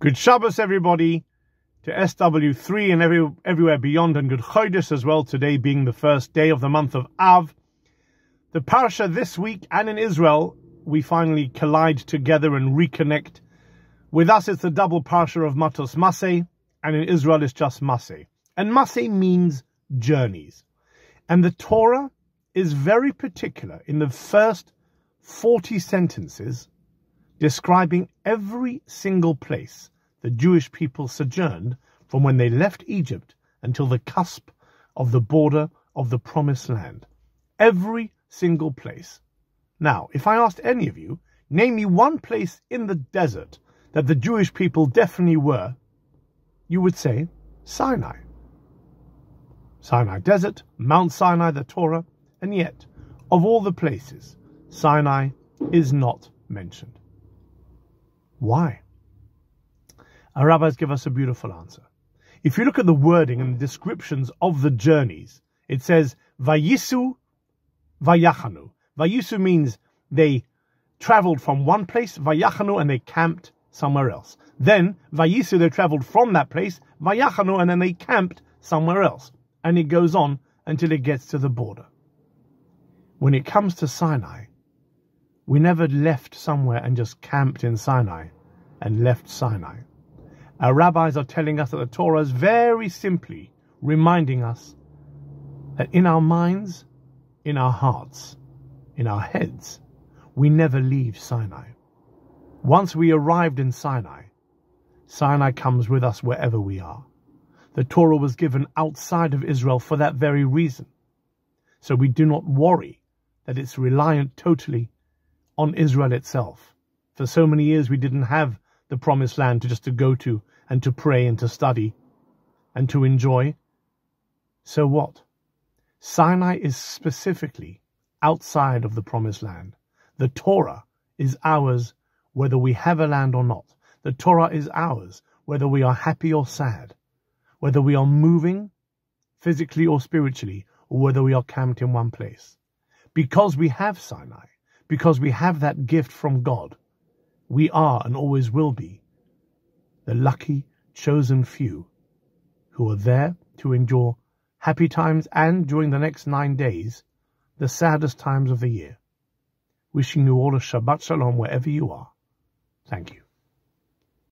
Good Shabbos, everybody, to SW3 and every, everywhere beyond, and good Chodesh as well, today being the first day of the month of Av. The Parsha this week and in Israel, we finally collide together and reconnect. With us, it's the double Parsha of Matos Maseh, and in Israel, it's just Maseh. And Maseh means journeys. And the Torah is very particular in the first 40 sentences describing every single place the Jewish people sojourned from when they left Egypt until the cusp of the border of the promised land. Every single place. Now, if I asked any of you, name me one place in the desert that the Jewish people definitely were, you would say Sinai. Sinai Desert, Mount Sinai, the Torah, and yet, of all the places, Sinai is not mentioned. Why? Our rabbis give us a beautiful answer. If you look at the wording and the descriptions of the journeys, it says, Vayisu Vayachanu. Vayisu means they traveled from one place, Vayachanu, and they camped somewhere else. Then, Vayisu, they traveled from that place, Vayachanu, and then they camped somewhere else. And it goes on until it gets to the border. When it comes to Sinai, we never left somewhere and just camped in Sinai and left Sinai. Our rabbis are telling us that the Torah is very simply reminding us that in our minds, in our hearts, in our heads, we never leave Sinai. Once we arrived in Sinai, Sinai comes with us wherever we are. The Torah was given outside of Israel for that very reason. So we do not worry that it's reliant totally on Israel itself. For so many years we didn't have the promised land to just to go to and to pray and to study and to enjoy. So what? Sinai is specifically outside of the promised land. The Torah is ours whether we have a land or not. The Torah is ours whether we are happy or sad, whether we are moving physically or spiritually, or whether we are camped in one place. Because we have Sinai, because we have that gift from God. We are and always will be the lucky, chosen few who are there to endure happy times and, during the next nine days, the saddest times of the year. Wishing you all a Shabbat Shalom wherever you are. Thank you.